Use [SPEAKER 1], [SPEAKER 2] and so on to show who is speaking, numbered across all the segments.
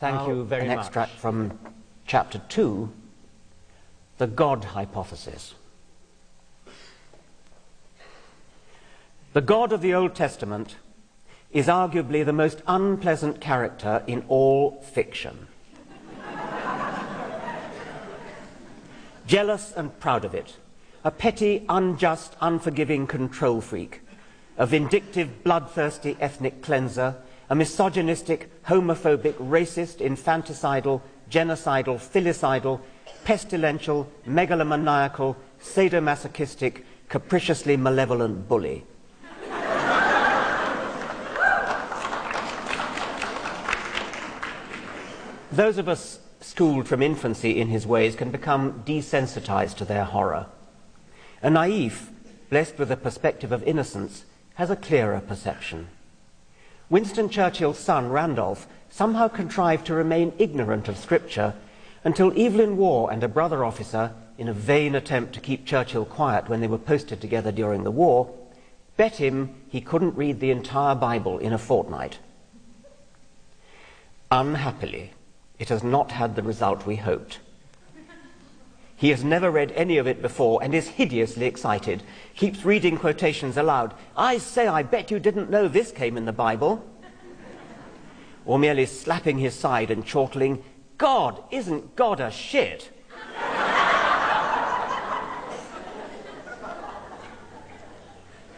[SPEAKER 1] Thank you very
[SPEAKER 2] an
[SPEAKER 1] much.
[SPEAKER 2] extract from chapter 2, The God Hypothesis. The God of the Old Testament is arguably the most unpleasant character in all fiction. Jealous and proud of it, a petty, unjust, unforgiving control freak, a vindictive, bloodthirsty ethnic cleanser, a misogynistic, homophobic, racist, infanticidal, genocidal, filicidal, pestilential, megalomaniacal, sadomasochistic, capriciously malevolent bully. Those of us schooled from infancy in his ways can become desensitized to their horror. A naif, blessed with a perspective of innocence, has a clearer perception. Winston Churchill's son, Randolph, somehow contrived to remain ignorant of Scripture until Evelyn Waugh and a brother officer, in a vain attempt to keep Churchill quiet when they were posted together during the war, bet him he couldn't read the entire Bible in a fortnight. Unhappily, it has not had the result we hoped. He has never read any of it before and is hideously excited. Keeps reading quotations aloud. I say, I bet you didn't know this came in the Bible. Or merely slapping his side and chortling, God, isn't God a shit?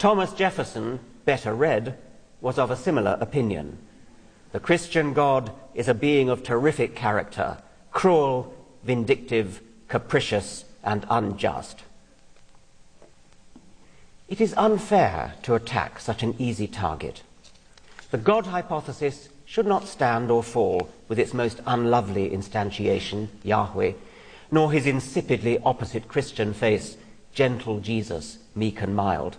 [SPEAKER 2] Thomas Jefferson, better read, was of a similar opinion. The Christian God is a being of terrific character, cruel, vindictive, capricious, and unjust. It is unfair to attack such an easy target. The God hypothesis should not stand or fall with its most unlovely instantiation, Yahweh, nor his insipidly opposite Christian face, gentle Jesus, meek and mild.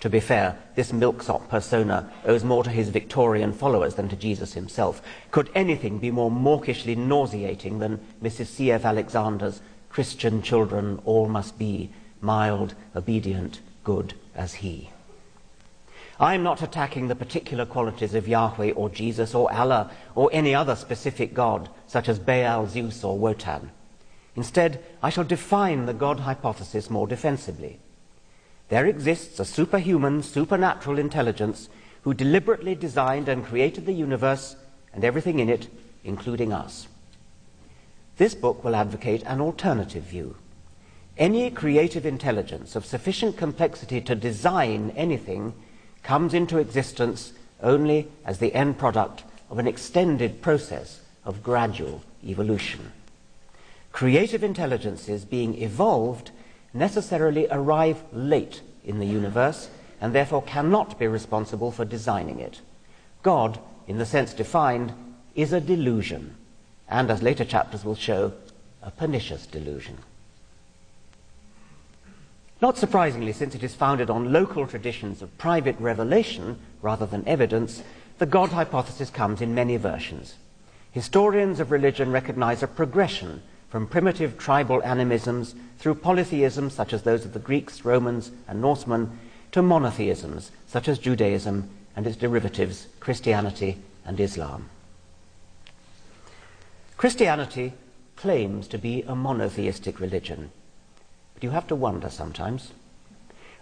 [SPEAKER 2] To be fair, this milksop persona owes more to his Victorian followers than to Jesus himself. Could anything be more mawkishly nauseating than Mrs. C.F. Alexander's Christian children all must be mild, obedient, good as he? I'm not attacking the particular qualities of Yahweh or Jesus or Allah or any other specific God, such as Baal, Zeus, or Wotan. Instead, I shall define the God hypothesis more defensively. There exists a superhuman, supernatural intelligence who deliberately designed and created the universe and everything in it, including us. This book will advocate an alternative view. Any creative intelligence of sufficient complexity to design anything comes into existence only as the end product of an extended process of gradual evolution. Creative intelligences being evolved necessarily arrive late in the universe and therefore cannot be responsible for designing it. God, in the sense defined, is a delusion, and as later chapters will show, a pernicious delusion. Not surprisingly, since it is founded on local traditions of private revelation rather than evidence, the God hypothesis comes in many versions. Historians of religion recognize a progression from primitive tribal animisms through polytheisms such as those of the Greeks, Romans, and Norsemen to monotheisms such as Judaism and its derivatives, Christianity and Islam. Christianity claims to be a monotheistic religion, but you have to wonder sometimes.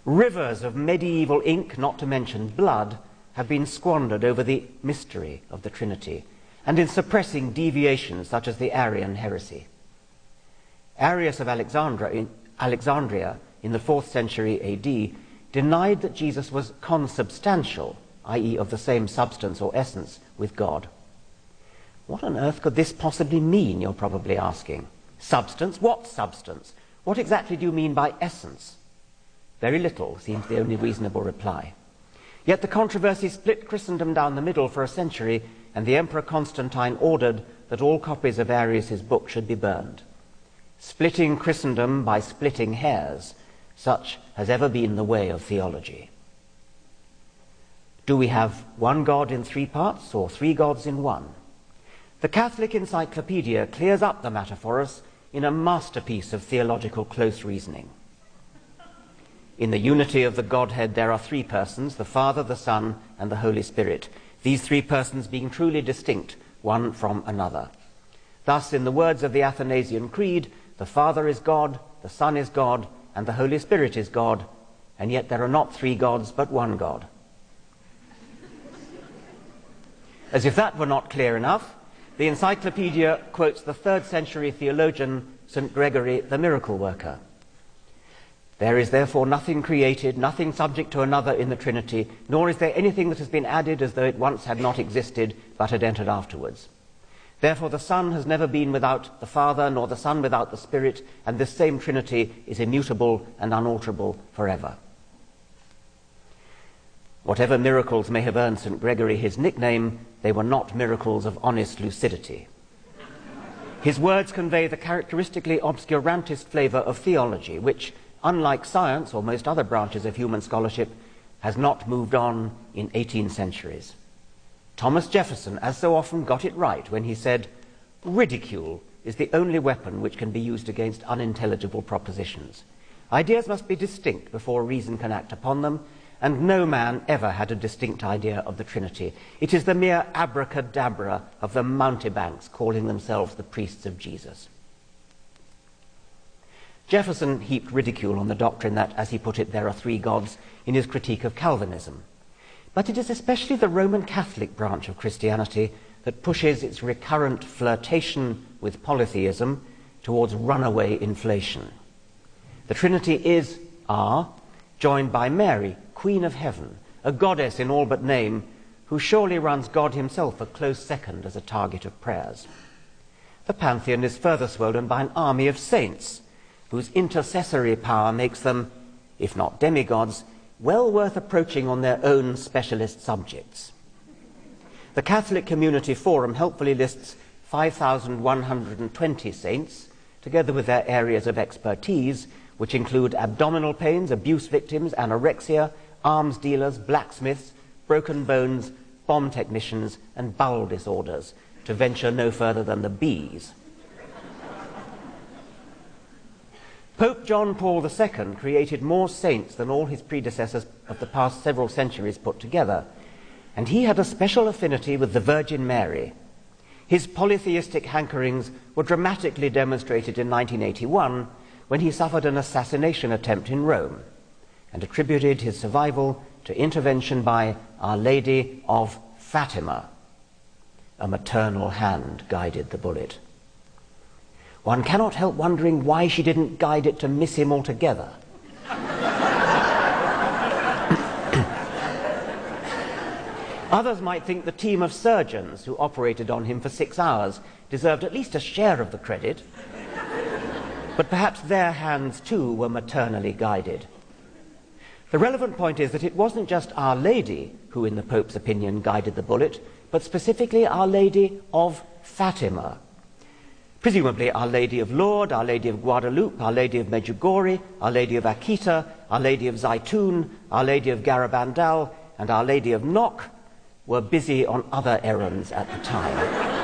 [SPEAKER 2] Rivers of medieval ink, not to mention blood, have been squandered over the mystery of the Trinity and in suppressing deviations such as the Arian heresy. Arius of Alexandria in, Alexandria in the 4th century AD denied that Jesus was consubstantial, i.e., of the same substance or essence with God. What on earth could this possibly mean, you're probably asking? Substance? What substance? What exactly do you mean by essence? Very little seems the only reasonable reply. Yet the controversy split Christendom down the middle for a century, and the Emperor Constantine ordered that all copies of Arius's book should be burned. Splitting Christendom by splitting hairs, such has ever been the way of theology. Do we have one God in three parts or three gods in one? The Catholic Encyclopedia clears up the matter for us in a masterpiece of theological close reasoning. In the unity of the Godhead, there are three persons the Father, the Son, and the Holy Spirit, these three persons being truly distinct one from another. Thus, in the words of the Athanasian Creed, the Father is God, the Son is God, and the Holy Spirit is God, and yet there are not three gods but one God. As if that were not clear enough, the encyclopedia quotes the third century theologian St. Gregory the Miracle Worker. There is therefore nothing created, nothing subject to another in the Trinity, nor is there anything that has been added as though it once had not existed, but had entered afterwards. Therefore the Son has never been without the Father, nor the Son without the Spirit, and this same Trinity is immutable and unalterable forever. Whatever miracles may have earned St. Gregory his nickname, they were not miracles of honest lucidity. His words convey the characteristically obscurantist flavour of theology, which, unlike science or most other branches of human scholarship, has not moved on in 18 centuries. Thomas Jefferson, as so often, got it right when he said, Ridicule is the only weapon which can be used against unintelligible propositions. Ideas must be distinct before reason can act upon them, and no man ever had a distinct idea of the Trinity. It is the mere abracadabra of the mountebanks calling themselves the priests of Jesus. Jefferson heaped ridicule on the doctrine that, as he put it, there are three gods in his critique of Calvinism. But it is especially the Roman Catholic branch of Christianity that pushes its recurrent flirtation with polytheism towards runaway inflation. The Trinity is, are, joined by Mary, Queen of Heaven, a goddess in all but name, who surely runs God himself a close second as a target of prayers. The pantheon is further swollen by an army of saints, whose intercessory power makes them, if not demigods, well worth approaching on their own specialist subjects. The Catholic Community Forum helpfully lists 5,120 saints, together with their areas of expertise, which include abdominal pains, abuse victims, anorexia, arms dealers, blacksmiths, broken bones, bomb technicians, and bowel disorders, to venture no further than the Bs. Pope John Paul II created more saints than all his predecessors of the past several centuries put together, and he had a special affinity with the Virgin Mary. His polytheistic hankerings were dramatically demonstrated in 1981 when he suffered an assassination attempt in Rome and attributed his survival to intervention by Our Lady of Fatima. A maternal hand guided the bullet. One cannot help wondering why she didn't guide it to miss him altogether. Others might think the team of surgeons who operated on him for six hours deserved at least a share of the credit. But perhaps their hands too were maternally guided. The relevant point is that it wasn't just Our Lady who, in the Pope's opinion, guided the bullet, but specifically Our Lady of Fatima. Presumably Our Lady of Lourdes, Our Lady of Guadalupe, Our Lady of Medjugorje, Our Lady of Akita, Our Lady of Zaitun, Our Lady of Garabandal, and Our Lady of Knock were busy on other errands at the time.